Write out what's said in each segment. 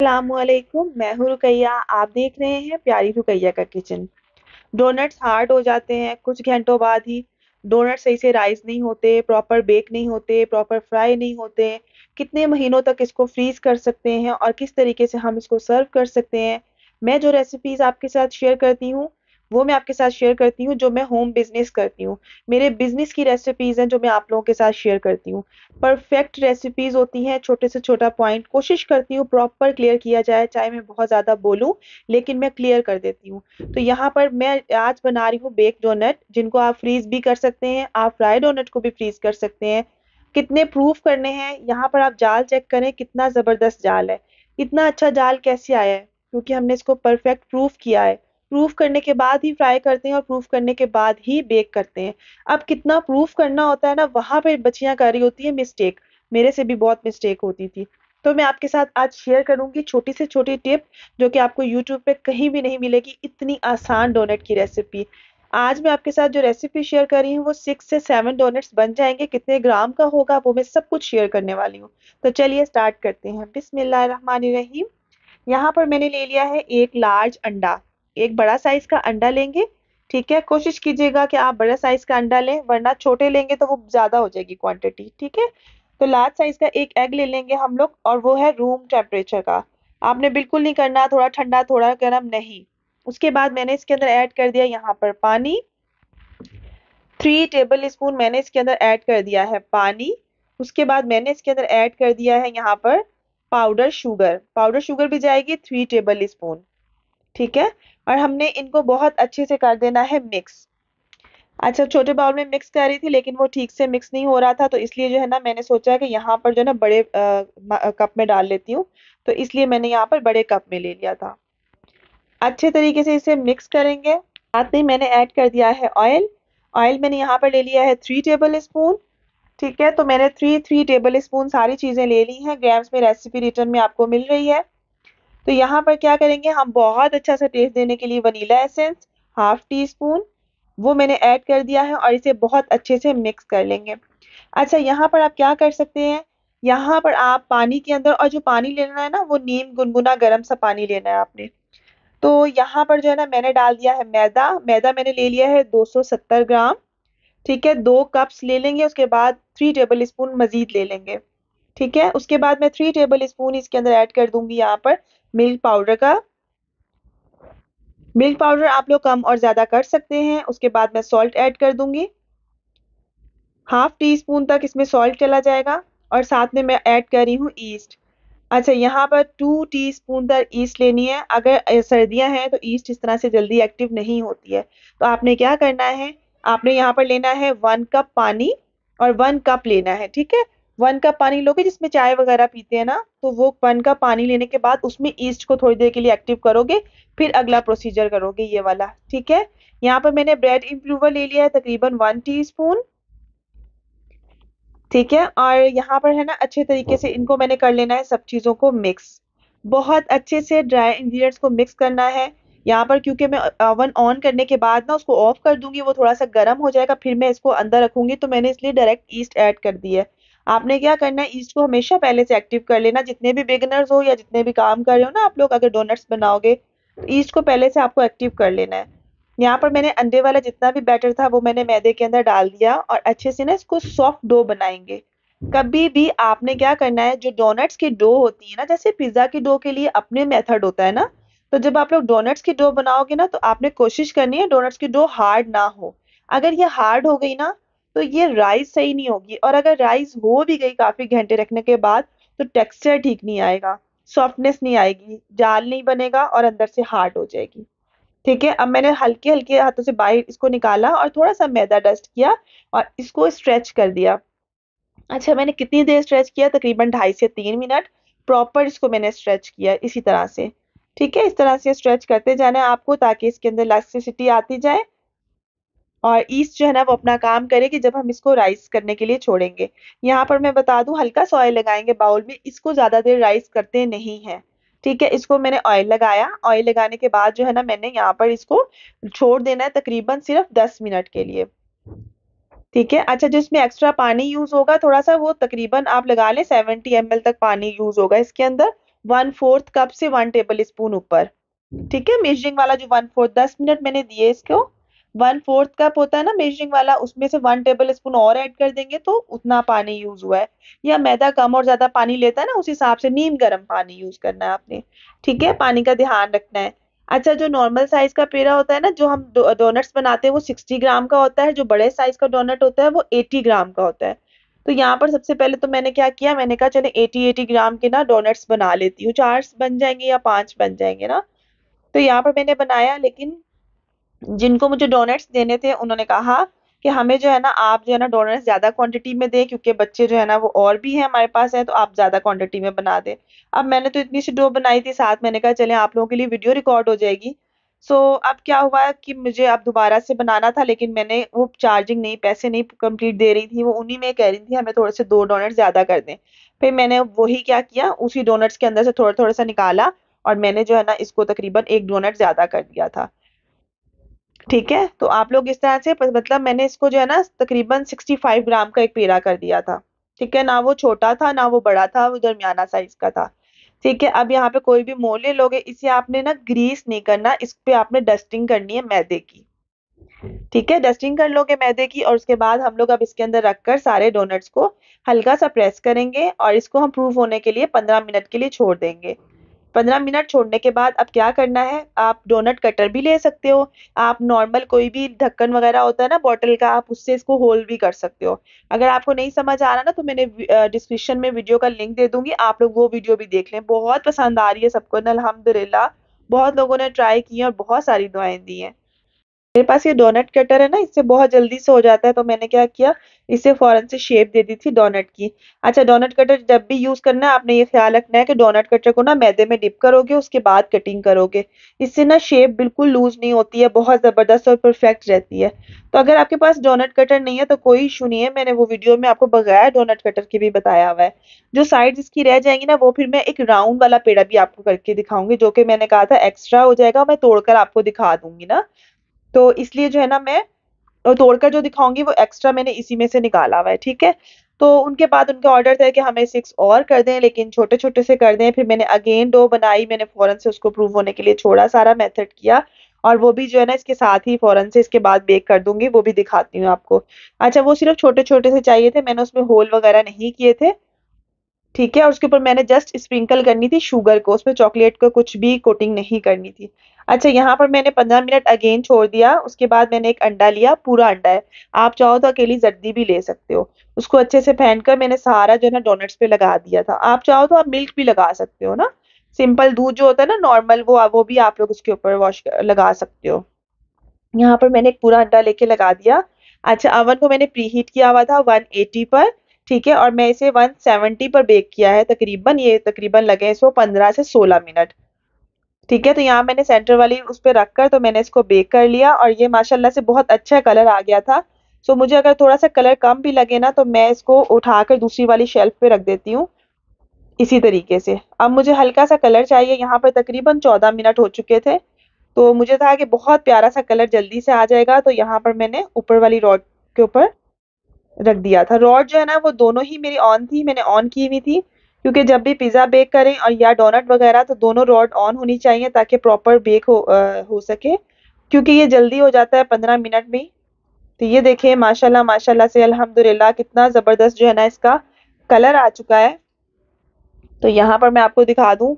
असलामुअलैकुम मैं हूँ रुकैया। आप देख रहे हैं प्यारी रुकैया का किचन। डोनट्स हार्ड हो जाते हैं कुछ घंटों बाद ही। डोनट सही से राइस नहीं होते प्रॉपर बेक नहीं होते प्रॉपर फ्राई नहीं होते। कितने महीनों तक इसको फ्रीज कर सकते हैं और किस तरीके से हम इसको सर्व कर सकते हैं? मैं जो रेसिपीज़ आपके साथ शेयर करती हूँ वो मैं आपके साथ शेयर करती हूँ, जो मैं होम बिज़नेस करती हूँ। मेरे बिज़नेस की रेसिपीज़ हैं, जो मैं आप लोगों के साथ शेयर करती हूँ। परफेक्ट रेसिपीज़ होती हैं, छोटे से छोटा पॉइंट कोशिश करती हूँ प्रॉपर क्लियर किया जाए, चाहे मैं बहुत ज़्यादा बोलूँ, लेकिन मैं क्लियर कर देती हूँ। तो यहाँ पर मैं आज बना रही हूँ बेक डोनट जिनको आप फ्रीज भी कर सकते हैं, आप फ्राई डोनट को भी फ्रीज कर सकते हैं। कितने प्रूफ करने हैं, यहाँ पर आप जाल चेक करें, कितना ज़बरदस्त जाल है। इतना अच्छा जाल कैसे आया है? क्योंकि हमने इसको परफेक्ट प्रूफ किया है। प्रूफ करने के बाद ही फ्राई करते हैं और प्रूफ करने के बाद ही बेक करते हैं। अब कितना प्रूफ करना होता है ना, वहाँ पे बच्चियाँ कर रही होती है मिस्टेक मेरे से भी बहुत मिस्टेक होती थी। तो मैं आपके साथ आज शेयर करूँगी छोटी से छोटी टिप जो कि आपको यूट्यूब पे कहीं भी नहीं मिलेगी, इतनी आसान डोनट की रेसिपी आज मैं आपके साथ जो रेसिपी शेयर कर रही हूँ, वो सिक्स से सेवन डोनट्स बन जाएँगे। कितने ग्राम का होगा, वो मैं सब कुछ शेयर करने वाली हूँ। तो चलिए स्टार्ट करते हैं। बिस्मिल्लाहिर्रहमानिर्रहीम। यहाँ पर मैंने ले लिया है एक लार्ज अंडा। एक बड़ा साइज़ का अंडा लेंगे, ठीक है? कोशिश कीजिएगा कि आप बड़ा साइज़ का अंडा लें, वरना छोटे लेंगे तो वो ज़्यादा हो जाएगी क्वांटिटी ठीक है? तो लार्ज साइज़ का एक एग ले लेंगे हम लोग और वो है रूम टेम्परेचर का। आपने बिल्कुल नहीं करना, थोड़ा ठंडा, थोड़ा गर्म नहीं। उसके बाद मैंने इसके अंदर ऐड कर दिया यहाँ पर पानी। थ्री टेबल स्पून मैंने इसके अंदर ऐड कर दिया है पानी। उसके बाद मैंने इसके अंदर ऐड कर दिया है यहाँ पर पाउडर शुगर पाउडर शुगर भी जाएगी थ्री टेबल स्पून ठीक है? और हमने इनको बहुत अच्छे से कर देना है मिक्स अच्छा छोटे बाउल में मिक्स कर रही थी लेकिन वो ठीक से मिक्स नहीं हो रहा था तो इसलिए जो है ना मैंने सोचा कि यहाँ पर जो है ना बड़े आ, कप में डाल लेती हूँ। तो इसलिए मैंने यहाँ पर बड़े कप में ले लिया था। अच्छे तरीके से इसे मिक्स करेंगे। साथ में मैंने ऐड कर दिया है ऑयल ऑयल मैंने यहाँ पर ले लिया है थ्री टेबल स्पून ठीक है? तो मैंने थ्री थ्री टेबल स्पून सारी चीज़ें ले ली हैं। ग्राम्स में रेसिपी रिटर्न में आपको मिल रही है। तो यहाँ पर क्या करेंगे, हम बहुत अच्छा सा टेस्ट देने के लिए vanilla essence half teaspoon वो मैंने ऐड कर दिया है और इसे बहुत अच्छे से मिक्स कर लेंगे। अच्छा यहाँ पर आप क्या कर सकते हैं, यहाँ पर आप पानी के अंदर और जो पानी लेना है ना, वो नीम गुनगुना गर्म सा पानी लेना है आपने। तो यहाँ पर जो है ना, मैंने डाल दिया है मैदा मैदा मैंने ले लिया है 270 ग्राम, ठीक है, दो कप्स ले लेंगे, उसके बाद थ्री टेबल स्पून मजीद ले लेंगे। ठीक है? उसके बाद मैं थ्री टेबल स्पून इसके अंदर ऐड कर दूँगी यहाँ पर मिल्क पाउडर का। मिल्क पाउडर आप लोग कम और ज़्यादा कर सकते हैं। उसके बाद मैं सॉल्ट ऐड कर दूँगी। हाफ़ टी स्पून तक इसमें सॉल्ट चला जाएगा और साथ में मैं ऐड कर रही हूँ ईस्ट अच्छा यहाँ पर टू टी स्पून तक ईस्ट लेनी है। अगर सर्दियाँ हैं तो ईस्ट इस तरह से जल्दी एक्टिव नहीं होती है। तो आपने क्या करना है? आपने यहाँ पर लेना है वन कप पानी और वन कप लेना है, ठीक है? वन कप पानी लोगे, जिसमें चाय वगैरह पीते हैं ना तो वो वन कप पानी लेने के बाद उसमें ईस्ट को थोड़ी देर के लिए एक्टिव करोगे, फिर अगला प्रोसीजर करोगे ये वाला, ठीक है? यहाँ पर मैंने ब्रेड इम्प्रूवर ले लिया है तकरीबन वन टी ठीक है? और यहाँ पर है ना, अच्छे तरीके से इनको मैंने कर लेना है सब चीज़ों को मिक्स बहुत अच्छे से ड्राई इंग्रेडिएंट्स को मिक्स करना है। यहाँ पर क्योंकि मैं ओवन ऑन करने के बाद ना उसको ऑफ़ कर दूँगी, वो थोड़ा सा गर्म हो जाएगा, फिर मैं इसको अंदर रखूँगी तो मैंने इसलिए डायरेक्ट ईस्ट ऐड कर दी है। आपने क्या करना है? ईस्ट को हमेशा पहले से एक्टिव कर लेना। जितने भी बिगनर्स हो या जितने भी काम कर रहे हो ना आप लोग, अगर डोनट्स बनाओगे तो ईस्ट को पहले से आपको एक्टिव कर लेना है। यहाँ पर मैंने अंडे वाला जितना भी बैटर था, वो मैंने मैदे के अंदर डाल दिया और अच्छे से ना इसको सॉफ्ट डो बनाएँगे। कभी भी आपने क्या करना है, जो डोनट्स की डो होती है ना, जैसे पिज्जा की डो के लिए अपने मेथड होता है ना तो जब आप लोग डोनट्स की डो बनाओगे ना तो आपने कोशिश करनी है डोनट्स की डो हार्ड ना हो। अगर ये हार्ड हो गई ना तो ये राइस सही नहीं होगी। और अगर राइस हो भी गई काफ़ी घंटे रखने के बाद तो टेक्सचर ठीक नहीं आएगा सॉफ्टनेस नहीं आएगी, जाल नहीं बनेगा और अंदर से हार्ड हो जाएगी। ठीक है? अब मैंने हल्के हल्के हाथों से बाहर इसको निकाला और थोड़ा सा मैदा डस्ट किया और इसको स्ट्रेच कर दिया। अच्छा मैंने कितनी देर स्ट्रेच किया? तकरीबन ढाई से तीन मिनट। प्रॉपर इसको मैंने स्ट्रेच किया इसी तरह से। ठीक है? इस तरह से स्ट्रेच करते जाना है आपको, ताकि इसके अंदर इलास्टिसिटी आती जाए और ईस्ट जो है ना वो अपना काम करेगी जब हम इसको राइस करने के लिए छोड़ेंगे। यहाँ पर मैं बता दूँ, हल्का सा ऑयल लगाएँगे बाउल में, इसको ज़्यादा देर राइस करते नहीं है। ठीक है, इसको मैंने ऑयल लगाया। ऑयल लगाने के बाद जो है ना मैंने यहाँ पर इसको छोड़ देना है तकरीबन सिर्फ़ दस मिनट के लिए। ठीक है अच्छा जिसमें एक्स्ट्रा पानी यूज़ होगा थोड़ा सा वो तकरीबन आप लगा लें सेवेंटी एम तक पानी यूज़ होगा इसके अंदर। वन फोर्थ कप से वन टेबल स्पून ऊपर। ठीक है मेजरिंग वाला जो वन फोर्थ दस मिनट मैंने दिए इसको। वन फोर्थ कप होता है ना मेजरिंग वाला, उसमें से वन टेबल स्पून और ऐड कर देंगे तो उतना पानी यूज़ हुआ है। या मैदा कम और ज़्यादा पानी लेता है ना, उस हिसाब से नीम गर्म पानी यूज़ करना है आपने। ठीक है? पानी का ध्यान रखना है। अच्छा जो नॉर्मल साइज़ का पेड़ा होता है ना, जो हम डोनट्स बनाते हैं, वो सिक्सटी ग्राम का होता है। जो बड़े साइज़ का डोनट होता है, वो एटी ग्राम का होता है। तो यहाँ पर सबसे पहले तो मैंने क्या किया, मैंने कहा चले एटी एटी ग्राम के ना डोनट्स बना लेती हूँ। चार बन जाएँगे या पाँच बन जाएँगे ना। तो यहाँ पर मैंने बनाया, लेकिन जिनको मुझे डोनेट्स देने थे उन्होंने कहा कि हमें जो है ना आप जो है ना डोनट्स ज़्यादा क्वांटिटी में दें क्योंकि बच्चे जो है ना वो और भी हैं हमारे पास है तो आप ज़्यादा क्वांटिटी में बना दें। अब मैंने तो इतनी सी डो बनाई थी साथ मैंने कहा चले आप लोगों के लिए वीडियो रिकॉर्ड हो जाएगी। सो so, अब क्या हुआ कि मुझे अब दोबारा से बनाना था लेकिन मैंने वो चार्जिंग नहीं पैसे नहीं कंप्लीट दे रही थी वो उन्हीं में कह रही थी हमें थोड़े से दो डोनट ज़्यादा कर दें। फिर मैंने वही क्या किया उसी डोनट्स के अंदर से थोड़ा थोड़ा सा निकाला और मैंने जो है ना इसको तकरीबन एक डोनट ज़्यादा कर दिया था। ठीक है? तो आप लोग इस तरह से मतलब मैंने इसको जो है ना, तकरीबन 65 ग्राम का एक पेड़ा कर दिया था। ठीक है? ना वो छोटा था, ना वो बड़ा था, वो दरमियाना साइज़ का था। ठीक है? अब यहाँ पे कोई भी मोले लोगे, इसे आपने ना ग्रीस नहीं करना, इस पे आपने डस्टिंग करनी है मैदे की। ठीक है? डस्टिंग कर लोगे मैदे की और उसके बाद हम लोग अब इसके अंदर रखकर सारे डोनट्स को हल्का सा प्रेस करेंगे और इसको हम प्रूफ होने के लिए पंद्रह मिनट के लिए छोड़ देंगे। पंद्रह मिनट छोड़ने के बाद अब क्या करना है? आप डोनट कटर भी ले सकते हो। आप नॉर्मल कोई भी ढक्कन वगैरह होता है ना बॉटल का, आप उससे इसको होल भी कर सकते हो। अगर आपको नहीं समझ आ रहा ना तो मैंने डिस्क्रिप्शन में वीडियो का लिंक दे दूँगी। आप लोग वो वीडियो भी देख लें। बहुत पसंद आ रही है सबको। अलहमदिल्ला बहुत लोगों ने ट्राई की है और बहुत सारी दुआएँ दी हैं। मेरे पास ये डोनट कटर है ना, इससे बहुत जल्दी से हो जाता है तो मैंने क्या किया, इसे फ़ौरन से शेप दे दी थी डोनट की। अच्छा डोनट कटर जब भी यूज़ करना है, आपने ये ख्याल रखना है कि डोनट कटर को ना मैदे में डिप करोगे, उसके बाद कटिंग करोगे। इससे ना शेप बिल्कुल लूज नहीं होती है, बहुत ज़बरदस्त और परफेक्ट रहती है। तो अगर आपके पास डोनट कटर नहीं है तो कोई इशू नहीं है, मैंने वो वीडियो में आपको बगैर डोनट कटर के भी बताया हुआ है। जो साइड इसकी रह जाएँगी ना, वो फिर मैं एक राउंड वाला पेड़ा भी आपको करके दिखाऊँगी, जो कि मैंने कहा था एक्स्ट्रा हो जाएगा, मैं तोड़कर आपको दिखा दूँगी ना। तो इसलिए जो है ना मैं तोड़कर जो दिखाऊँगी वो एक्स्ट्रा मैंने इसी में से निकाला हुआ है, ठीक है? तो उनके बाद उनका ऑर्डर था कि हमें सिक्स और कर दें, लेकिन छोटे छोटे से कर दें, फिर मैंने अगेन डो बनाई, मैंने फ़ौरन से उसको प्रूव होने के लिए छोड़ा, सारा मेथड किया, और वो भी जो है ना इसके साथ ही फ़ौरन से इसके बाद बेक कर दूँगी, वो भी दिखाती हूँ आपको। अच्छा वो सिर्फ़ छोटे छोटे से चाहिए थे, मैंने उसमें होल वगैरह नहीं किए थे, ठीक है? और उसके ऊपर मैंने जस्ट स्प्रिंकल करनी थी शुगर को, उसमें चॉकलेट को कुछ भी कोटिंग नहीं करनी थी। अच्छा यहाँ पर मैंने पंद्रह मिनट अगेन छोड़ दिया, उसके बाद मैंने एक अंडा लिया, पूरा अंडा है। आप चाहो तो अकेली जर्दी भी ले सकते हो। उसको अच्छे से पहन कर मैंने सारा जो है ना डोनट्स पे लगा दिया था। आप चाहो तो आप मिल्क भी लगा सकते हो ना। सिंपल दूध जो होता है ना नॉर्मल वो वो भी आप लोग उसके ऊपर वॉश लगा सकते हो। यहाँ पर मैंने एक पूरा अंडा लेके लगा दिया। अच्छा अवन को मैंने प्री हीट किया हुआ था 180 पर, ठीक है? और मैं इसे 170 पर बेक किया है, तकरीबन। ये तकरीबन लगे इसको 15 से 16 मिनट। ठीक है तो यहाँ मैंने सेंटर वाली उस पर रख कर तो मैंने इसको बेक कर लिया और ये माशाल्लाह से बहुत अच्छा कलर आ गया था। सो मुझे अगर थोड़ा सा कलर कम भी लगे ना तो मैं इसको उठाकर दूसरी वाली शेल्फ पे रख देती हूँ, इसी तरीके से। अब मुझे हल्का सा कलर चाहिए, यहाँ पर तकरीबन चौदह मिनट हो चुके थे। तो मुझे था कि बहुत प्यारा सा कलर जल्दी से आ जाएगा तो यहाँ पर मैंने ऊपर वाली रॉड के ऊपर रख दिया था। रॉड जो है ना, वो दोनों ही मेरी ऑन थी, मैंने ऑन की हुई थी। क्योंकि जब भी पिज़्ज़ा बेक करें और या डोनट वगैरह तो दोनों रॉड ऑन होनी चाहिए ताकि प्रॉपर बेक हो आ, हो सके। क्योंकि ये जल्दी हो जाता है पंद्रह मिनट में तो ये देखिए माशाल्लाह माशाल्लाह से अल्हम्दुलिल्लाह कितना ज़बरदस्त जो है ना इसका कलर आ चुका है। तो यहाँ पर मैं आपको दिखा दूँ।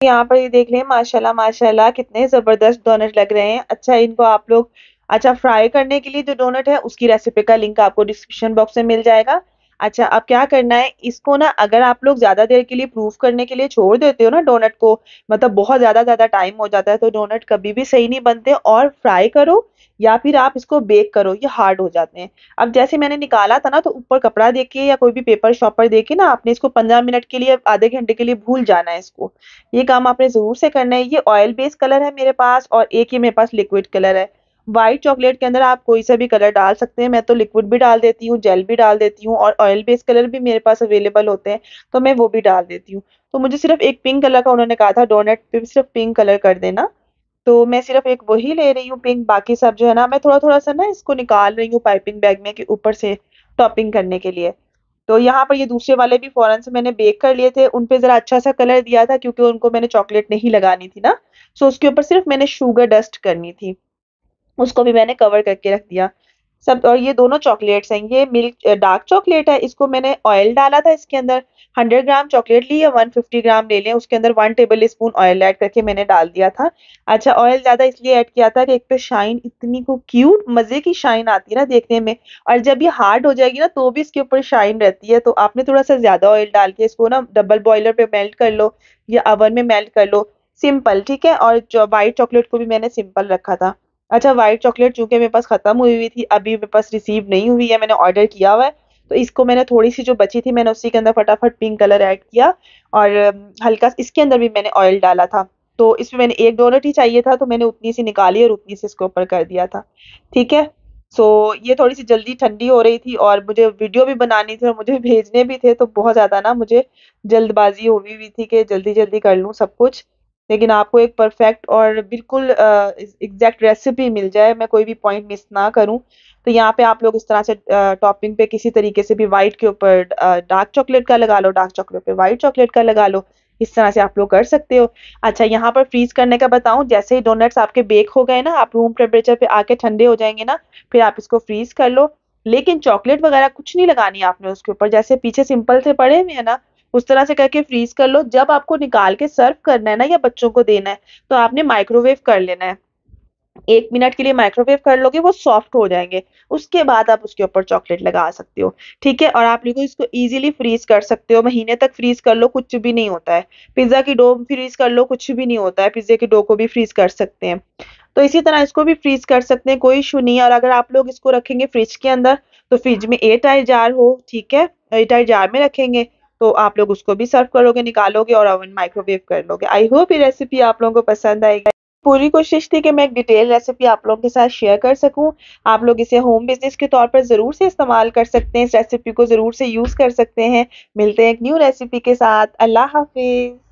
यहाँ पर ये देख लें माशाल्लाह माशाल्लाह कितने ज़बरदस्त डोनट लग रहे हैं। अच्छा इनको आप लोग अच्छा फ्राई करने के लिए जो डोनट है उसकी रेसिपी का लिंक आपको डिस्क्रिप्शन बॉक्स में मिल जाएगा। अच्छा अब क्या करना है? इसको ना अगर आप लोग ज़्यादा देर के लिए प्रूफ करने के लिए छोड़ देते हो ना डोनट को मतलब बहुत ज़्यादा ज़्यादा टाइम हो जाता है तो डोनट कभी भी सही नहीं बनते और फ्राई करो या फिर आप इसको बेक करो, ये हार्ड हो जाते हैं। अब जैसे मैंने निकाला था ना तो ऊपर कपड़ा देके या कोई भी पेपर शॉपर देके ना, आपने इसको पंद्रह मिनट के लिए, आधे घंटे के लिए भूल जाना है इसको। ये काम आपने ज़रूर से करना है। ये ऑयल बेस्ड कलर है मेरे पास और एक ही मेरे पास लिक्विड कलर है। व्हाइट चॉकलेट के अंदर आप कोई सा भी कलर डाल सकते हैं। मैं तो लिक्विड भी डाल देती हूँ जेल भी डाल देती हूँ और ऑयल बेस्ड कलर भी मेरे पास अवेलेबल होते हैं तो मैं वो भी डाल देती हूँ। तो मुझे सिर्फ़ एक पिंक कलर का उन्होंने कहा था डोनट पे सिर्फ़ पिंक कलर कर देना। तो मैं सिर्फ़ एक वही ले रही हूँ पिंक बाकी सब जो है ना, मैं थोड़ा थोड़ा सा ना इसको निकाल रही हूँ पाइपिंग बैग में कि ऊपर से टॉपिंग करने के लिए। तो यहाँ पर ये दूसरे वाले भी फ़ौरन से मैंने बेक कर लिए थे, उन पे ज़रा अच्छा सा कलर दिया था क्योंकि उनको मैंने चॉकलेट नहीं लगानी थी ना। सो उसके ऊपर सिर्फ़ मैंने शुगर डस्ट करनी थी। उसको भी मैंने कवर करके रख दिया। सब, और ये दोनों चॉकलेट्स हैं। ये मिल्क डार्क चॉकलेट है, इसको मैंने ऑयल डाला था इसके अंदर। 100 ग्राम चॉकलेट ली या 150 ग्राम ले लें। उसके अंदर one tablespoon oil add करके मैंने डाल दिया था। अच्छा ऑयल ज़्यादा इसलिए ऐड किया था कि एक तो शाइन इतनी को क्यूट मज़े की शाइन आती है ना देखने में। और जब ये हार्ड हो जाएगी ना तो भी इसके ऊपर शाइन रहती है। तो आपने थोड़ा सा ज़्यादा ऑयल डाल के इसको ना डबल बॉयलर पर मेल्ट कर लो या अवन में मेल्ट कर लो। सिंपल ठीक है? और जो वाइट चॉकलेट को भी मैंने सिंपल रखा था। अच्छा वाइट चॉकलेट चूँकि मेरे पास ख़त्म हुई हुई थी, अभी मेरे पास रिसीव नहीं हुई है, मैंने ऑर्डर किया हुआ है तो इसको मैंने थोड़ी सी जो बची थी, मैंने उसी के अंदर फटाफट पिंक कलर ऐड किया और हल्का इसके अंदर भी मैंने ऑयल डाला था। तो इसमें मैंने एक डोनट ही चाहिए था तो मैंने उतनी सी निकाली और उतनी सी इसके ऊपर कर दिया था। ठीक है? सो ये थोड़ी सी जल्दी ठंडी हो रही थी और मुझे वीडियो भी बनानी थी और मुझे भेजने भी थे तो बहुत ज़्यादा ना मुझे जल्दबाजी हुई हुई थी कि जल्दी जल्दी कर लूँ सब कुछ। लेकिन आपको एक परफेक्ट और बिल्कुल एग्जैक्ट रेसिपी मिल जाए, मैं कोई भी पॉइंट मिस ना करूँ तो यहाँ पे आप लोग इस तरह से टॉपिंग पे किसी तरीके से भी वाइट के ऊपर डार्क चॉकलेट का लगा लो डार्क चॉकलेट पे वाइट चॉकलेट का लगा लो, इस तरह से आप लोग कर सकते हो। अच्छा यहाँ पर फ्रीज करने का बताऊँ, जैसे ही डोनट्स आपके बेक हो गए ना, आप रूम टेम्परेचर पे आके ठंडे हो जाएँगे ना, फिर आप इसको फ्रीज कर लो। लेकिन चॉकलेट वगैरह कुछ नहीं लगानी आपने उसके ऊपर, जैसे पीछे सिंपल से पड़े हुए हैं ना उस तरह से करके फ्रीज कर लो। जब आपको निकाल के सर्व करना है ना या बच्चों को देना है तो आपने माइक्रोवेव कर लेना है। एक मिनट के लिए माइक्रोवेव कर लोगे, वो सॉफ्ट हो जाएँगे। उसके बाद आप उसके ऊपर चॉकलेट लगा सकते हो। ठीक है? और आप लोग इसको इजीली फ्रीज कर सकते हो। महीने तक फ्रीज कर लो, कुछ भी नहीं होता है। पिज्जा की डो फ्रीज कर लो, कुछ भी नहीं होता है। पिज्जे की डो को भी फ्रीज कर सकते हैं। तो इसी तरह इसको भी फ्रीज कर सकते हैं, कोई इशू नहीं है। और अगर आप लोग इसको रखेंगे फ्रिज के अंदर तो फ्रिज में एयर टाइट जार हो, ठीक है? एयर टाइट जार में रखेंगे। तो आप लोग उसको भी सर्व करोगे, निकालोगे और ओवन माइक्रोवेव कर लोगे। आई होप ये रेसिपी आप लोगों को पसंद आएगी। पूरी कोशिश थी कि मैं एक डिटेल रेसिपी आप लोगों के साथ शेयर कर सकूँ। आप लोग इसे होम बिज़नेस के तौर पर ज़रूर से इस्तेमाल कर सकते हैं। इस रेसिपी को ज़रूर से यूज़ कर सकते हैं। मिलते हैं एक न्यू रेसिपी के साथ। अल्लाह हाफिज़।